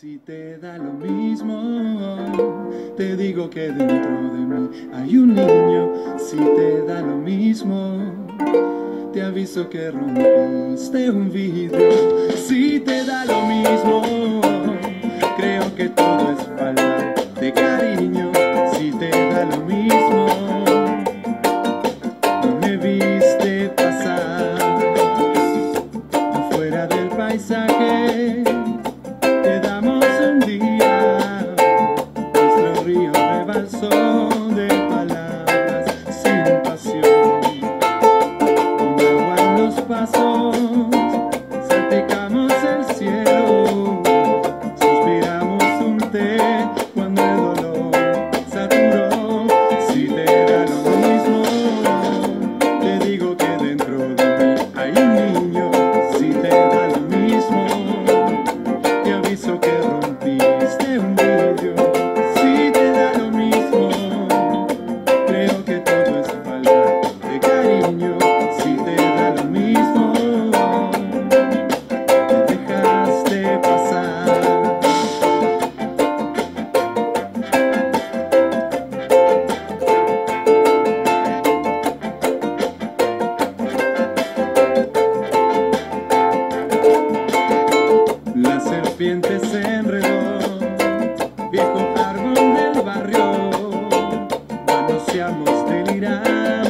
Si te da lo mismo, te digo que dentro de mí hay un niño. Si te da lo mismo, te aviso que rompiste un vidrio. Si te da lo mismo. ansia nos.